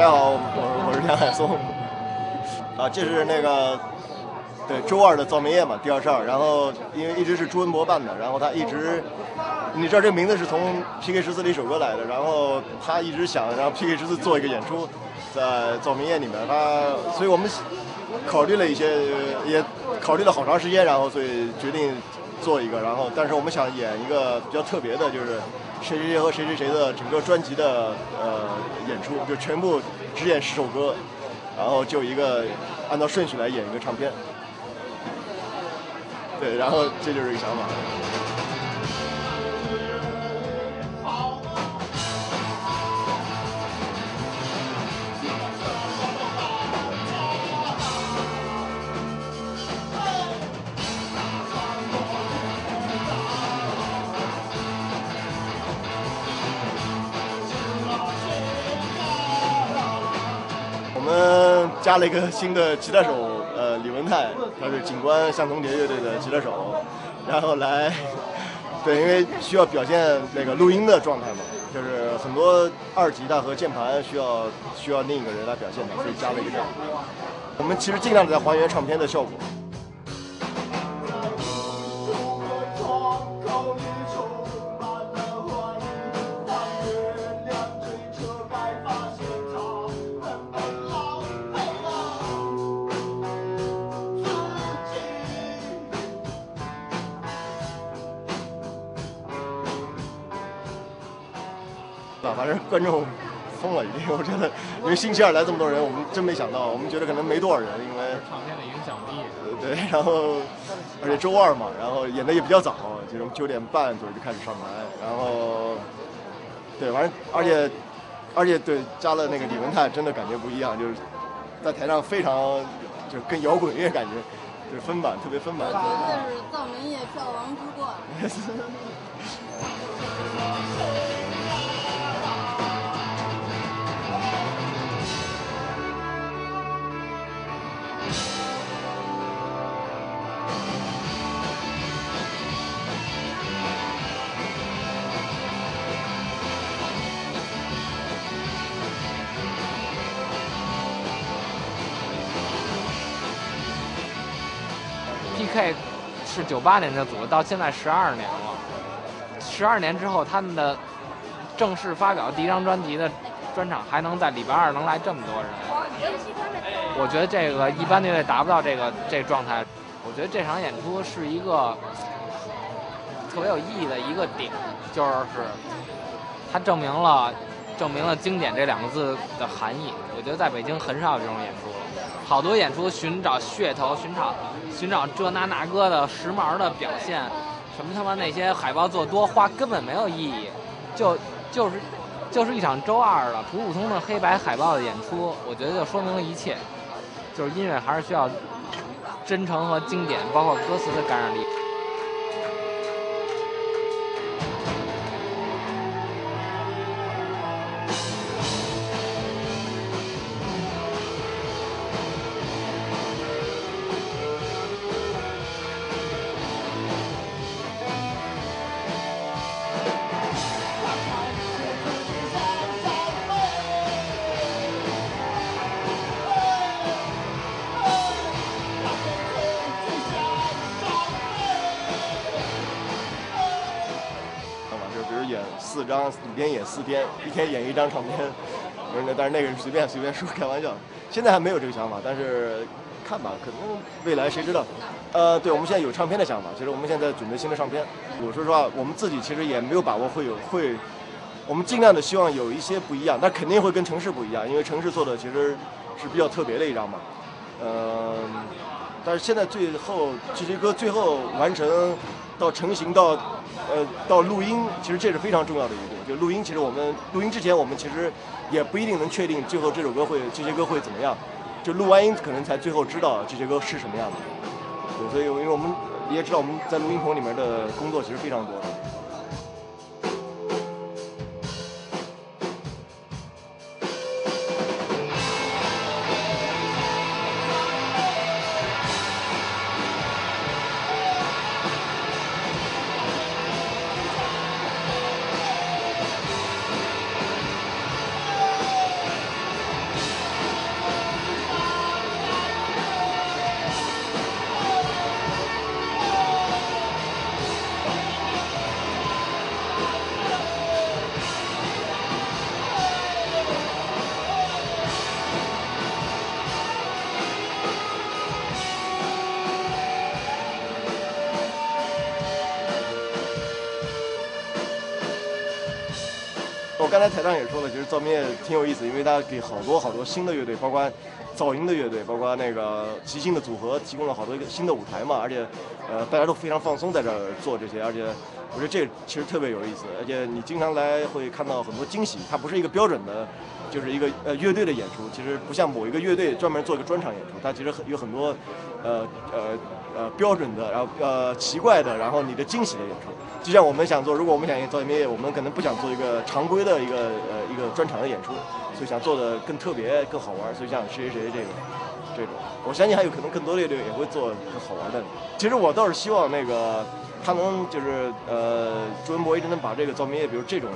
大家好，我我是梁海松。啊，这是那个对周二的造梅夜嘛，第二十二。然后因为一直是朱文博办的，然后他一直，你知道这名字是从 PK 十四的一首歌来的。然后他一直想让 PK 十四做一个演出，在造梅夜里面，他所以我们考虑了一些，也考虑了好长时间，然后所以决定做一个。然后但是我们想演一个比较特别的，就是谁谁谁和谁谁谁的整个专辑的呃演出，就全部只演十首歌。然后就一个按照顺序来演一个唱片，对，然后这就是一个想法。加了一个新的吉他手，呃，李文泰，他是警官相同蝶乐队的吉他手，然后来，对，因为需要表现那个录音的状态嘛，就是很多二吉他和键盘需要需要另一个人来表现的，所以加了一个这样。我们其实尽量的在还原唱片的效果。啊，反正观众疯了已经，我觉得，因为星期二来这么多人，我们真没想到，我们觉得可能没多少人，因为场面的影响力。对，然后而且周二嘛，然后演的也比较早，就是九点半左右就开始上台，然后对，反正而且而且对加了那个李文泰，真的感觉不一样，就是在台上非常就跟摇滚乐感觉，就是分版特别分版。真的是造门业票王之冠。K 是九八年的组，到现在十二年了。十二年之后，他们的正式发表第一张专辑的专场，还能在礼拜二能来这么多人，我觉得这个一般乐队达不到这个这状态。我觉得这场演出是一个特别有意义的一个点，就是它证明了证明了“经典”这两个字的含义。我觉得在北京很少有这种演出了。好多演出寻找噱头，寻找寻找这那那个的时髦的表现，什么他妈那些海报做多花根本没有意义，就就是就是一场周二的普普通通的黑白海报的演出，我觉得就说明了一切，就是音乐还是需要真诚和经典，包括歌词的感染力。四张，五天演四天，一天演一张唱片，那但是那个是随便随便说 开玩笑，现在还没有这个想法，但是看吧，可能未来谁知道。呃，对，我们现在有唱片的想法，其实我们现在准备新的唱片。我说实话，我们自己其实也没有把握会有会，我们尽量的希望有一些不一样，但肯定会跟城市不一样，因为城市做的其实是比较特别的一张嘛。嗯、但是现在最后这些歌最后完成到成型到呃到录音，其实这是非常重要的一步。就录音，其实我们录音之前，我们其实也不一定能确定最后这首歌会这些歌会怎么样。就录完音，可能才最后知道这些歌是什么样的。对，所以因为我们也知道我们在录音棚里面的工作其实非常多的。我刚才台上也说了，其实造民夜挺有意思，因为他给好多好多新的乐队，包括噪音的乐队，包括那个即兴的组合，提供了好多一个新的舞台嘛。而且，呃，大家都非常放松在这儿做这些，而且我觉得这其实特别有意思。而且你经常来会看到很多惊喜，它不是一个标准的，就是一个呃乐队的演出。其实不像某一个乐队专门做一个专场演出，它其实很有很多，呃呃呃标准的，然后呃奇怪的，然后你的惊喜的演出。就像我们想做，如果我们想演造音乐，我们可能不想做一个常规的一个呃一个专场的演出，所以想做的更特别、更好玩。所以像谁谁谁这种，这种，我相信还有可能更多的乐队也会做更好玩的。其实我倒是希望那个他能就是呃，朱文博一直能把这个造民夜，比如这种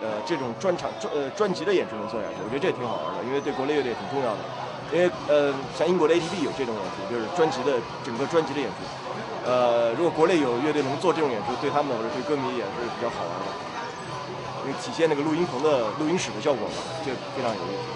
呃这种专场专呃专辑的演出能做下去，我觉得这挺好玩的，因为对国内乐队挺重要的。因为呃，像英国的 ATB 有这种演出，就是专辑的整个专辑的演出。呃，如果国内有乐队能做这种演出，对他们或者对歌迷也是比较好玩的，因为体现那个录音棚的录音室的效果嘛，就非常有意思。